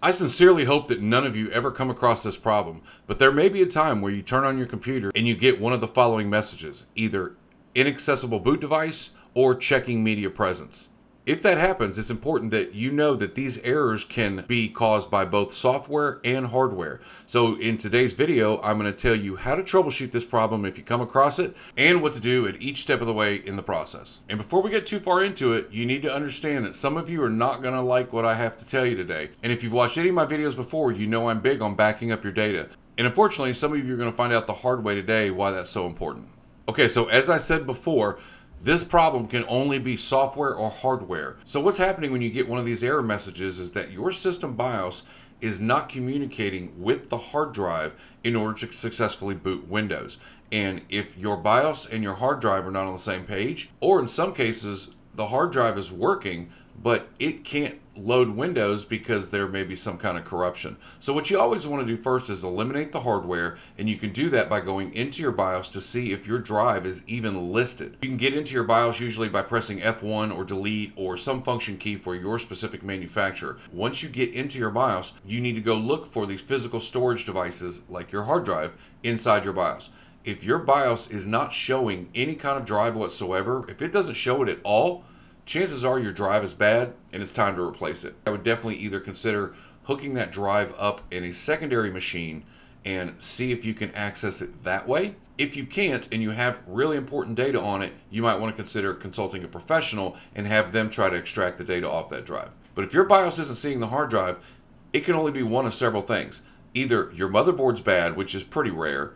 I sincerely hope that none of you ever come across this problem, but there may be a time where you turn on your computer and you get one of the following messages, either inaccessible boot device or checking media presence. If that happens, it's important that you know that these errors can be caused by both software and hardware. So in today's video, I'm going to tell you how to troubleshoot this problem if you come across it and what to do at each step of the way in the process. And before we get too far into it, you need to understand that some of you are not going to like what I have to tell you today. And if you've watched any of my videos before, you know I'm big on backing up your data. And unfortunately, some of you are going to find out the hard way today why that's so important. Okay, so as I said before, this problem can only be software or hardware. So what's happening when you get one of these error messages is that your system BIOS is not communicating with the hard drive in order to successfully boot Windows. And if your BIOS and your hard drive are not on the same page, or in some cases, the hard drive is working, but it can't load Windows because there may be some kind of corruption. So what you always want to do first is eliminate the hardware and you can do that by going into your BIOS to see if your drive is even listed. You can get into your BIOS usually by pressing F1 or delete or some function key for your specific manufacturer. Once you get into your BIOS, you need to go look for these physical storage devices like your hard drive inside your BIOS. If your BIOS is not showing any kind of drive whatsoever, if it doesn't show it at all, chances are your drive is bad and it's time to replace it. I would definitely either consider hooking that drive up in a secondary machine and see if you can access it that way. If you can't and you have really important data on it, you might want to consider consulting a professional and have them try to extract the data off that drive. But if your BIOS isn't seeing the hard drive, it can only be one of several things. Either your motherboard's bad, which is pretty rare,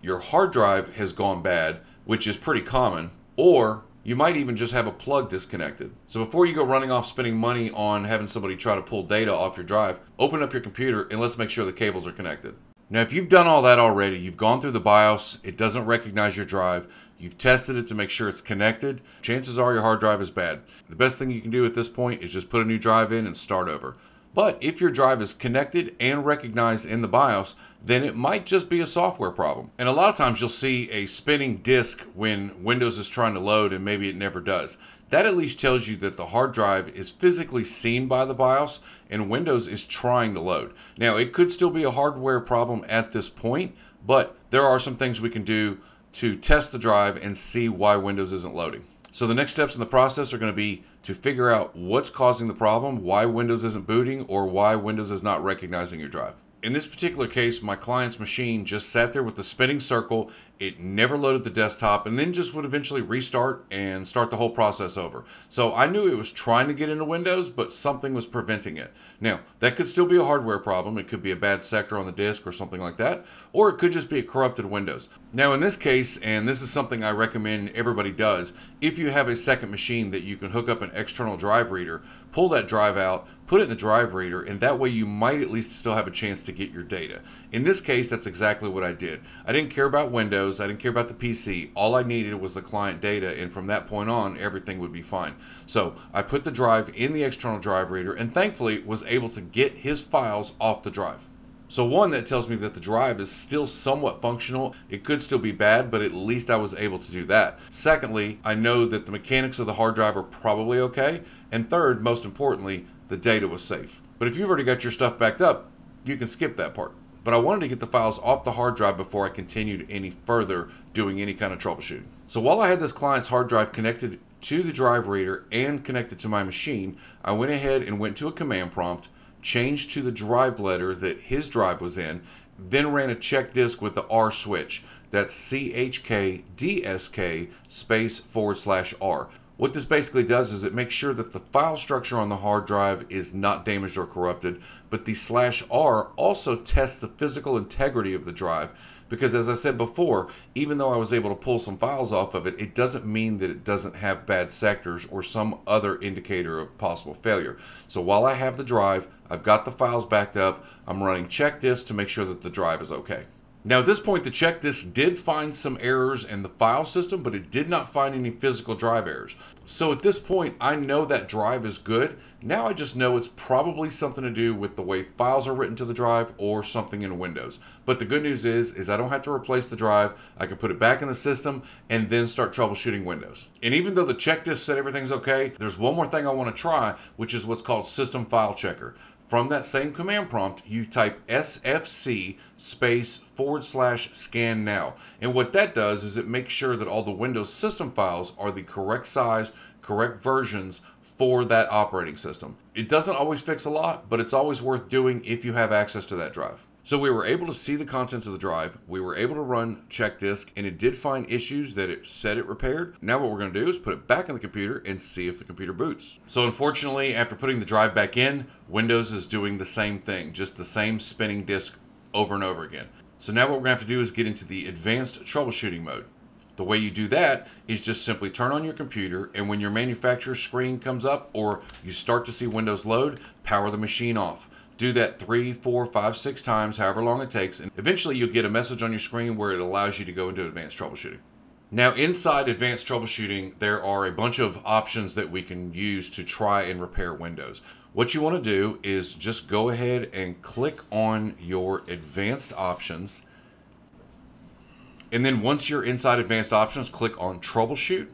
your hard drive has gone bad, which is pretty common, or you might even just have a plug disconnected. So before you go running off spending money on having somebody try to pull data off your drive, open up your computer and let's make sure the cables are connected. Now, if you've done all that already, you've gone through the BIOS, it doesn't recognize your drive, you've tested it to make sure it's connected, chances are your hard drive is bad. The best thing you can do at this point is just put a new drive in and start over. But if your drive is connected and recognized in the BIOS, then it might just be a software problem. And a lot of times you'll see a spinning disk when Windows is trying to load and maybe it never does. That at least tells you that the hard drive is physically seen by the BIOS and Windows is trying to load. Now, it could still be a hardware problem at this point, but there are some things we can do to test the drive and see why Windows isn't loading. So the next steps in the process are going to be to figure out what's causing the problem, why Windows isn't booting, or why Windows is not recognizing your drive. In this particular case, my client's machine just sat there with the spinning circle. It never loaded the desktop and then just would eventually restart and start the whole process over. So I knew it was trying to get into Windows, but something was preventing it. Now, that could still be a hardware problem. It could be a bad sector on the disk or something like that, or it could just be a corrupted Windows. Now, in this case, and this is something I recommend everybody does, if you have a second machine that you can hook up an external drive reader, pull that drive out, put it in the drive reader, and that way you might at least still have a chance to get your data. In this case, that's exactly what I did. I didn't care about Windows, I didn't care about the PC. All I needed was the client data, and from that point on, everything would be fine. So I put the drive in the external drive reader, and thankfully was able to get his files off the drive. So one, that tells me that the drive is still somewhat functional. It could still be bad, but at least I was able to do that. Secondly, I know that the mechanics of the hard drive are probably okay. And third, most importantly, the data was safe. But if you've already got your stuff backed up, you can skip that part. But I wanted to get the files off the hard drive before I continued any further doing any kind of troubleshooting. So while I had this client's hard drive connected to the drive reader and connected to my machine, I went ahead and went to a command prompt, changed to the drive letter that his drive was in, then ran a check disk with the R switch. That's CHKDSK space forward slash R. What this basically does is it makes sure that the file structure on the hard drive is not damaged or corrupted, but the slash R also tests the physical integrity of the drive because as I said before, even though I was able to pull some files off of it, it doesn't mean that it doesn't have bad sectors or some other indicator of possible failure. So while I have the drive, I've got the files backed up, I'm running check disk to make sure that the drive is okay. Now at this point the check disk did find some errors in the file system but it did not find any physical drive errors. So at this point I know that drive is good. Now I just know it's probably something to do with the way files are written to the drive or something in Windows. But the good news is, is I don't have to replace the drive. I can put it back in the system and then start troubleshooting Windows. And even though the check disk said everything's okay, there's one more thing I want to try which is what's called System File Checker. From that same command prompt, you type sfc space forward slash scan now. And what that does is it makes sure that all the Windows system files are the correct size, correct versions for that operating system. It doesn't always fix a lot, but it's always worth doing if you have access to that drive. So we were able to see the contents of the drive. We were able to run check disk and it did find issues that it said it repaired. Now what we're going to do is put it back in the computer and see if the computer boots. So unfortunately, after putting the drive back in, Windows is doing the same thing, just the same spinning disk over and over again. So now what we're going to have to do is get into the advanced troubleshooting mode. The way you do that is just simply turn on your computer and when your manufacturer screen comes up or you start to see Windows load, power the machine off. Do that three, four, five, six times, however long it takes, and eventually you'll get a message on your screen where it allows you to go into advanced troubleshooting. Now, inside advanced troubleshooting, there are a bunch of options that we can use to try and repair Windows. What you want to do is just go ahead and click on your advanced options. And then once you're inside advanced options, click on troubleshoot.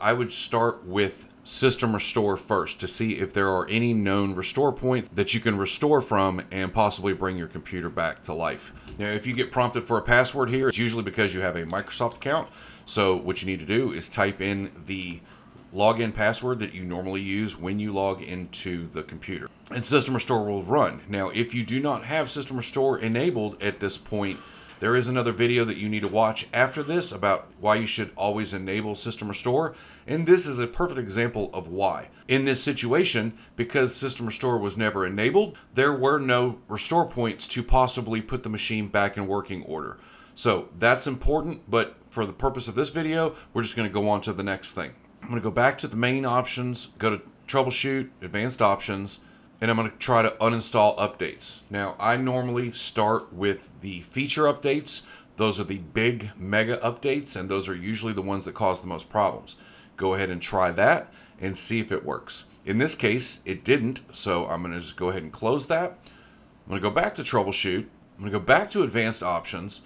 I would start with system restore first to see if there are any known restore points that you can restore from and possibly bring your computer back to life. Now, if you get prompted for a password here, it's usually because you have a Microsoft account. So what you need to do is type in the login password that you normally use when you log into the computer. And System Restore will run. Now, if you do not have System Restore enabled at this point, there is another video that you need to watch after this about why you should always enable System Restore, and this is a perfect example of why. In this situation, because System Restore was never enabled, there were no restore points to possibly put the machine back in working order. So that's important, but for the purpose of this video, we're just going to go on to the next thing. I'm going to go back to the main options, go to Troubleshoot, Advanced Options, and I'm going to try to uninstall updates. Now, I normally start with the feature updates. Those are the big mega updates, and those are usually the ones that cause the most problems. Go ahead and try that and see if it works. In this case, it didn't, so I'm going to just go ahead and close that. I'm going to go back to troubleshoot. I'm going to go back to advanced options.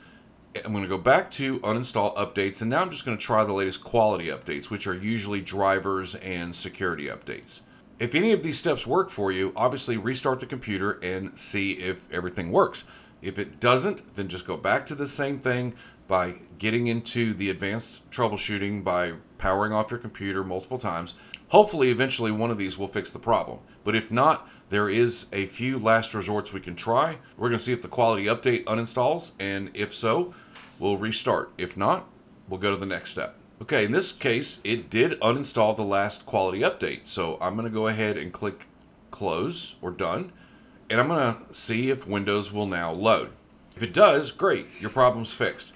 I'm going to go back to uninstall updates, and now I'm just going to try the latest quality updates, which are usually drivers and security updates. If any of these steps work for you, obviously restart the computer and see if everything works. If it doesn't, then just go back to the same thing by getting into the advanced troubleshooting by powering off your computer multiple times. Hopefully, eventually, one of these will fix the problem. But if not, there is a few last resorts we can try. We're going to see if the quality update uninstalls, and if so, we'll restart. If not, we'll go to the next step. Okay, in this case, it did uninstall the last quality update. So I'm going to go ahead and click close or done. And I'm going to see if Windows will now load. If it does, great, your problem's fixed.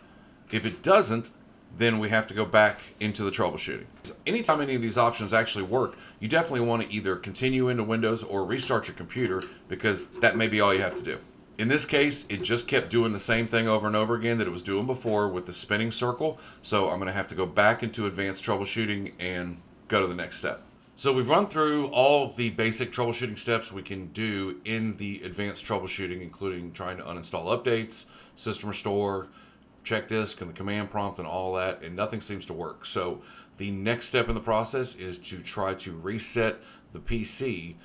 If it doesn't, then we have to go back into the troubleshooting. Anytime any of these options actually work, you definitely want to either continue into Windows or restart your computer because that may be all you have to do. In this case, it just kept doing the same thing over and over again that it was doing before with the spinning circle. So I'm going to have to go back into advanced troubleshooting and go to the next step. So we've run through all of the basic troubleshooting steps we can do in the advanced troubleshooting, including trying to uninstall updates, system restore, check disk, and the command prompt and all that, and nothing seems to work. So the next step in the process is to try to reset the PC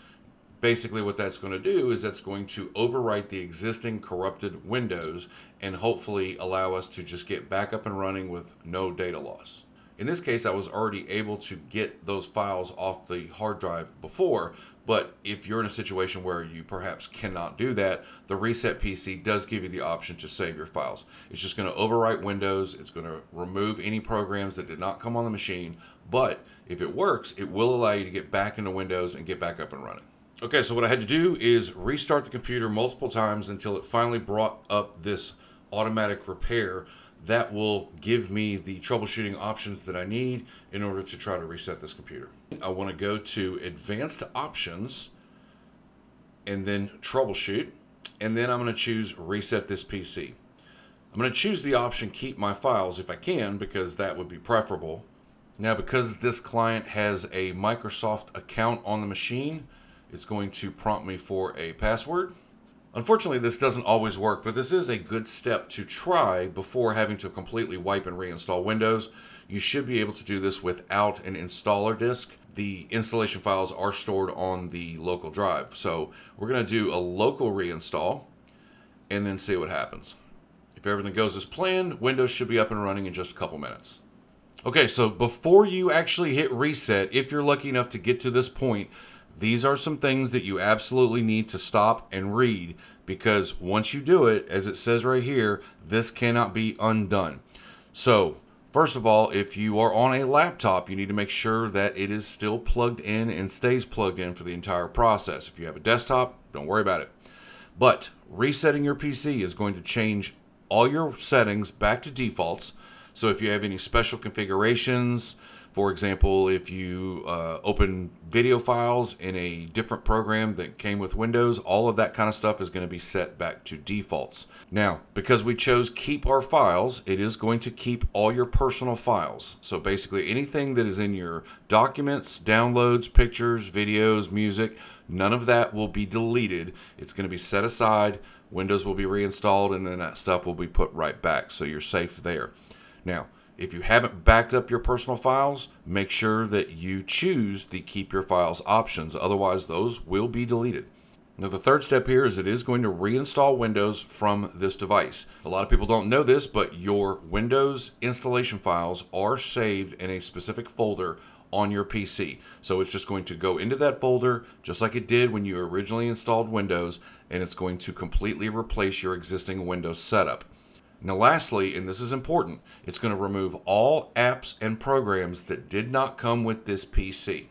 basically what that's going to do is that's going to overwrite the existing corrupted windows and hopefully allow us to just get back up and running with no data loss. In this case, I was already able to get those files off the hard drive before, but if you're in a situation where you perhaps cannot do that, the Reset PC does give you the option to save your files. It's just going to overwrite Windows, it's going to remove any programs that did not come on the machine, but if it works, it will allow you to get back into Windows and get back up and running. Okay, so what I had to do is restart the computer multiple times until it finally brought up this automatic repair that will give me the troubleshooting options that I need in order to try to reset this computer. I want to go to advanced options and then troubleshoot and then I'm going to choose reset this PC. I'm going to choose the option keep my files if I can because that would be preferable. Now because this client has a Microsoft account on the machine, it's going to prompt me for a password. Unfortunately, this doesn't always work, but this is a good step to try before having to completely wipe and reinstall Windows. You should be able to do this without an installer disk. The installation files are stored on the local drive. So we're going to do a local reinstall and then see what happens. If everything goes as planned, Windows should be up and running in just a couple minutes. Okay, so before you actually hit reset, if you're lucky enough to get to this point, these are some things that you absolutely need to stop and read because once you do it, as it says right here, this cannot be undone. So, first of all, if you are on a laptop, you need to make sure that it is still plugged in and stays plugged in for the entire process. If you have a desktop, don't worry about it. But resetting your PC is going to change all your settings back to defaults. So if you have any special configurations, for example, if you uh, open video files in a different program that came with Windows, all of that kind of stuff is going to be set back to defaults. Now, because we chose keep our files, it is going to keep all your personal files. So basically anything that is in your documents, downloads, pictures, videos, music, none of that will be deleted. It's going to be set aside. Windows will be reinstalled and then that stuff will be put right back. So you're safe there. Now, if you haven't backed up your personal files, make sure that you choose the keep your files options. Otherwise, those will be deleted. Now, the third step here is it is going to reinstall Windows from this device. A lot of people don't know this, but your Windows installation files are saved in a specific folder on your PC. So it's just going to go into that folder just like it did when you originally installed Windows, and it's going to completely replace your existing Windows setup. Now, lastly, and this is important, it's going to remove all apps and programs that did not come with this PC.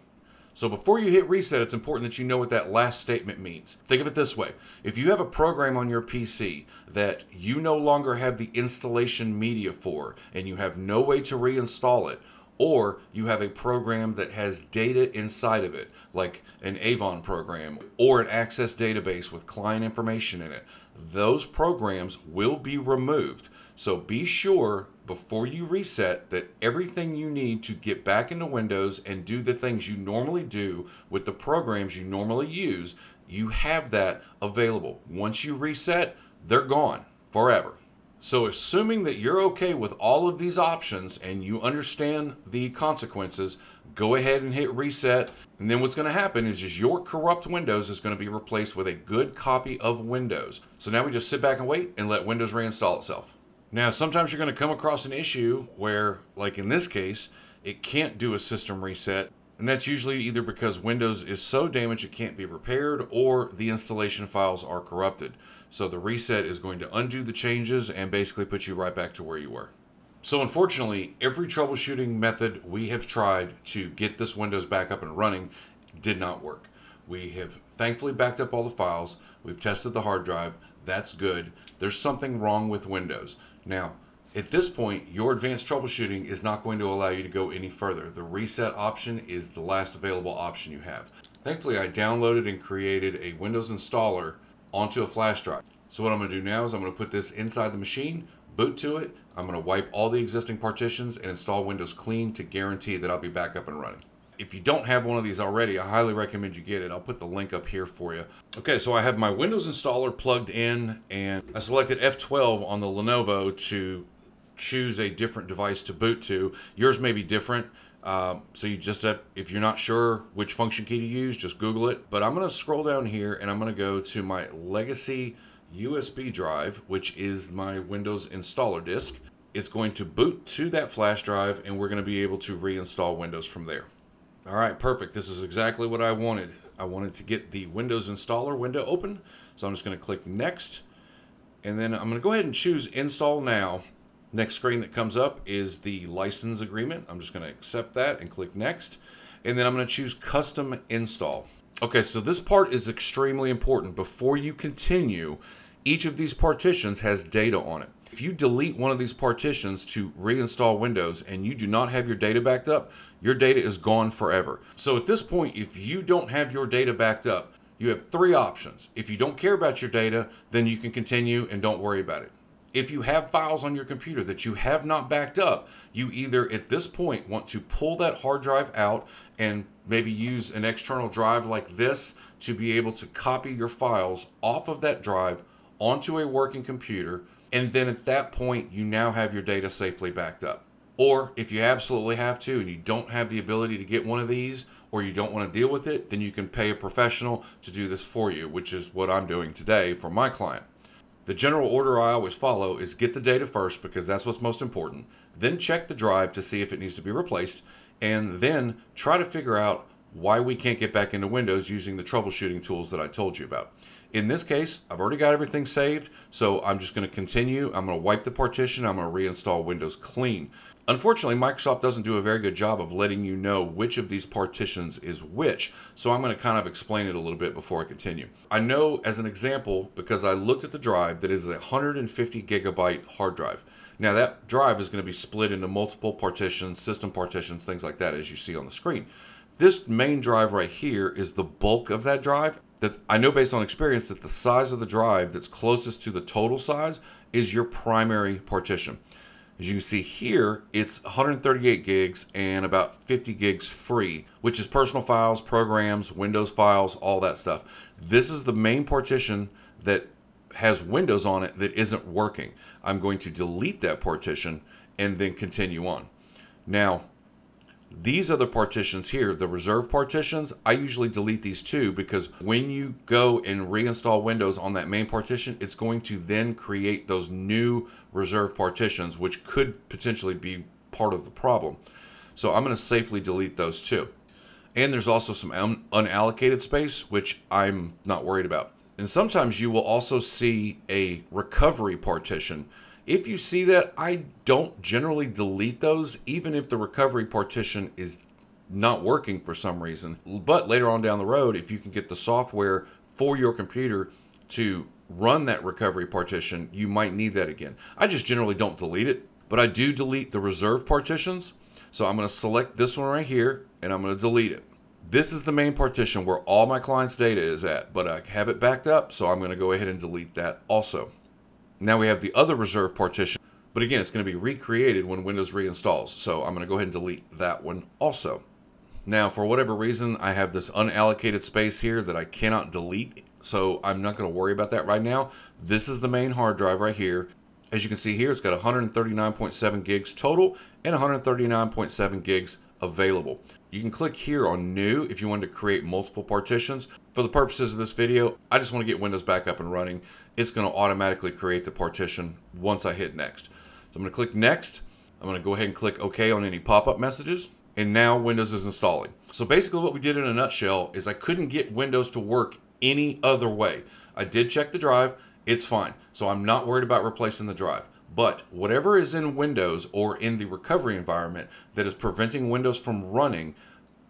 So before you hit reset, it's important that you know what that last statement means. Think of it this way. If you have a program on your PC that you no longer have the installation media for and you have no way to reinstall it, or you have a program that has data inside of it, like an Avon program or an Access database with client information in it, those programs will be removed. So be sure before you reset that everything you need to get back into Windows and do the things you normally do with the programs you normally use, you have that available. Once you reset, they're gone forever. So, assuming that you're okay with all of these options and you understand the consequences, go ahead and hit reset. And then what's going to happen is just your corrupt Windows is going to be replaced with a good copy of Windows. So now we just sit back and wait and let Windows reinstall itself. Now, sometimes you're going to come across an issue where, like in this case, it can't do a system reset. And that's usually either because Windows is so damaged it can't be repaired or the installation files are corrupted. So the reset is going to undo the changes and basically put you right back to where you were. So unfortunately, every troubleshooting method we have tried to get this Windows back up and running did not work. We have thankfully backed up all the files. We've tested the hard drive. That's good. There's something wrong with Windows. Now, at this point, your advanced troubleshooting is not going to allow you to go any further. The reset option is the last available option you have. Thankfully, I downloaded and created a Windows installer onto a flash drive. So what I'm going to do now is I'm going to put this inside the machine, boot to it. I'm going to wipe all the existing partitions and install Windows Clean to guarantee that I'll be back up and running. If you don't have one of these already, I highly recommend you get it. I'll put the link up here for you. Okay, so I have my Windows installer plugged in and I selected F12 on the Lenovo to choose a different device to boot to. Yours may be different. Um, so you just, if you're not sure which function key to use, just Google it. But I'm going to scroll down here and I'm going to go to my legacy USB drive, which is my Windows installer disk. It's going to boot to that flash drive and we're going to be able to reinstall Windows from there. All right, perfect. This is exactly what I wanted. I wanted to get the Windows installer window open. So I'm just going to click next. And then I'm going to go ahead and choose install now. Next screen that comes up is the license agreement. I'm just going to accept that and click next. And then I'm going to choose custom install. Okay, so this part is extremely important. Before you continue, each of these partitions has data on it. If you delete one of these partitions to reinstall Windows and you do not have your data backed up, your data is gone forever. So at this point, if you don't have your data backed up, you have three options. If you don't care about your data, then you can continue and don't worry about it. If you have files on your computer that you have not backed up, you either at this point want to pull that hard drive out and maybe use an external drive like this to be able to copy your files off of that drive onto a working computer. And then at that point, you now have your data safely backed up. Or if you absolutely have to and you don't have the ability to get one of these or you don't want to deal with it, then you can pay a professional to do this for you, which is what I'm doing today for my client. The general order I always follow is get the data first because that's what's most important, then check the drive to see if it needs to be replaced, and then try to figure out why we can't get back into Windows using the troubleshooting tools that I told you about. In this case, I've already got everything saved, so I'm just going to continue. I'm going to wipe the partition. I'm going to reinstall Windows clean. Unfortunately, Microsoft doesn't do a very good job of letting you know which of these partitions is which, so I'm going to kind of explain it a little bit before I continue. I know as an example, because I looked at the drive, that is a 150 gigabyte hard drive. Now that drive is going to be split into multiple partitions, system partitions, things like that as you see on the screen. This main drive right here is the bulk of that drive. That I know based on experience that the size of the drive that's closest to the total size is your primary partition. As you can see here, it's 138 gigs and about 50 gigs free, which is personal files, programs, Windows files, all that stuff. This is the main partition that has Windows on it that isn't working. I'm going to delete that partition and then continue on. Now, these other partitions here, the reserve partitions, I usually delete these too because when you go and reinstall Windows on that main partition, it's going to then create those new reserve partitions, which could potentially be part of the problem. So I'm going to safely delete those too. And there's also some un unallocated space, which I'm not worried about. And sometimes you will also see a recovery partition if you see that, I don't generally delete those, even if the recovery partition is not working for some reason. But later on down the road, if you can get the software for your computer to run that recovery partition, you might need that again. I just generally don't delete it, but I do delete the reserve partitions. So I'm going to select this one right here and I'm going to delete it. This is the main partition where all my client's data is at, but I have it backed up, so I'm going to go ahead and delete that also. Now we have the other reserve partition, but again, it's going to be recreated when Windows reinstalls. So I'm going to go ahead and delete that one also. Now, for whatever reason, I have this unallocated space here that I cannot delete. So I'm not going to worry about that right now. This is the main hard drive right here. As you can see here, it's got 139.7 gigs total and 139.7 gigs available. You can click here on new if you want to create multiple partitions. For the purposes of this video, I just want to get Windows back up and running. It's going to automatically create the partition once I hit next. So I'm going to click next. I'm going to go ahead and click OK on any pop-up messages. And now Windows is installing. So basically what we did in a nutshell is I couldn't get Windows to work any other way. I did check the drive. It's fine. So I'm not worried about replacing the drive. But whatever is in Windows or in the recovery environment that is preventing Windows from running,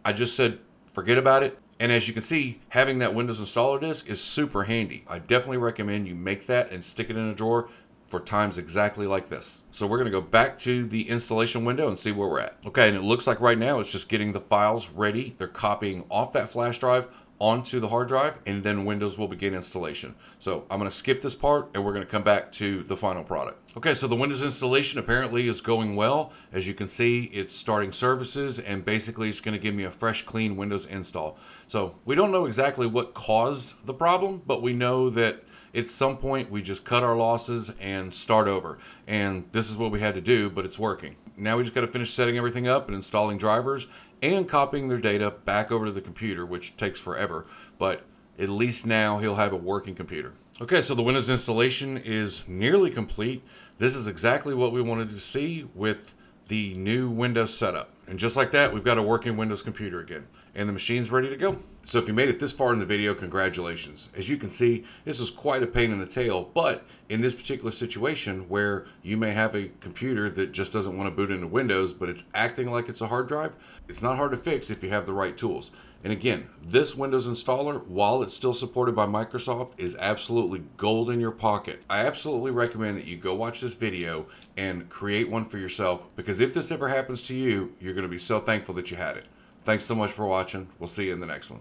I just said, forget about it. And as you can see, having that Windows installer disk is super handy. I definitely recommend you make that and stick it in a drawer for times exactly like this. So we're gonna go back to the installation window and see where we're at. Okay, and it looks like right now it's just getting the files ready. They're copying off that flash drive onto the hard drive and then Windows will begin installation. So I'm going to skip this part and we're going to come back to the final product. Okay, so the Windows installation apparently is going well. As you can see, it's starting services and basically it's going to give me a fresh, clean Windows install. So we don't know exactly what caused the problem, but we know that at some point we just cut our losses and start over. And this is what we had to do, but it's working. Now we just got to finish setting everything up and installing drivers and copying their data back over to the computer, which takes forever, but at least now he'll have a working computer. Okay, so the Windows installation is nearly complete. This is exactly what we wanted to see with the new Windows setup. And just like that, we've got a working Windows computer again. And the machine's ready to go. So if you made it this far in the video, congratulations. As you can see, this is quite a pain in the tail, but in this particular situation where you may have a computer that just doesn't want to boot into Windows, but it's acting like it's a hard drive, it's not hard to fix if you have the right tools. And again, this Windows installer, while it's still supported by Microsoft, is absolutely gold in your pocket. I absolutely recommend that you go watch this video and create one for yourself because if this ever happens to you, you're going to be so thankful that you had it. Thanks so much for watching. We'll see you in the next one.